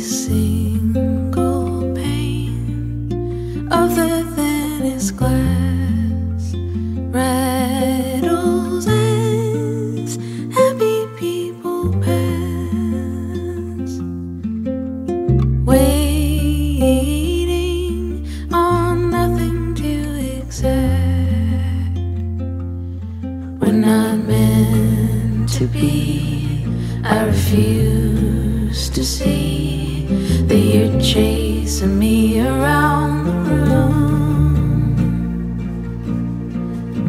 single pane of the thinnest glass rattles as happy people pass, waiting on nothing too exact. We're not meant to be. I refuse to see that you're chasing me around the room.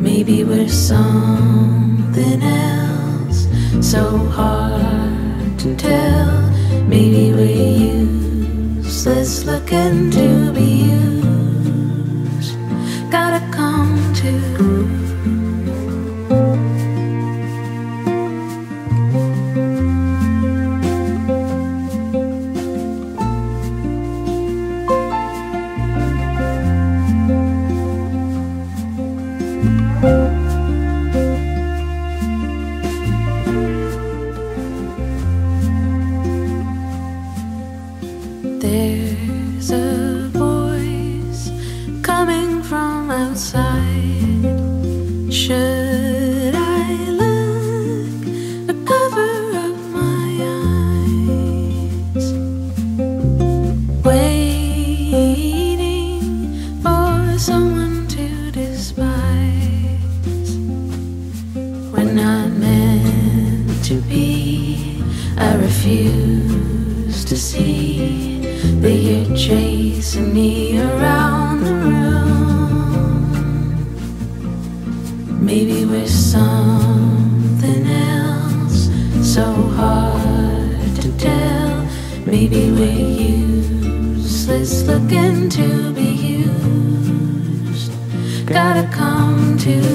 Maybe we're something else, so hard to tell. Maybe we're useless looking to be used. Gotta come to. There's a voice coming from outside. Should I look or cover up my eyes? Waiting for someone to despise. We're not meant to be. I refuse to see Maybe we're useless looking to be used. Gotta come to,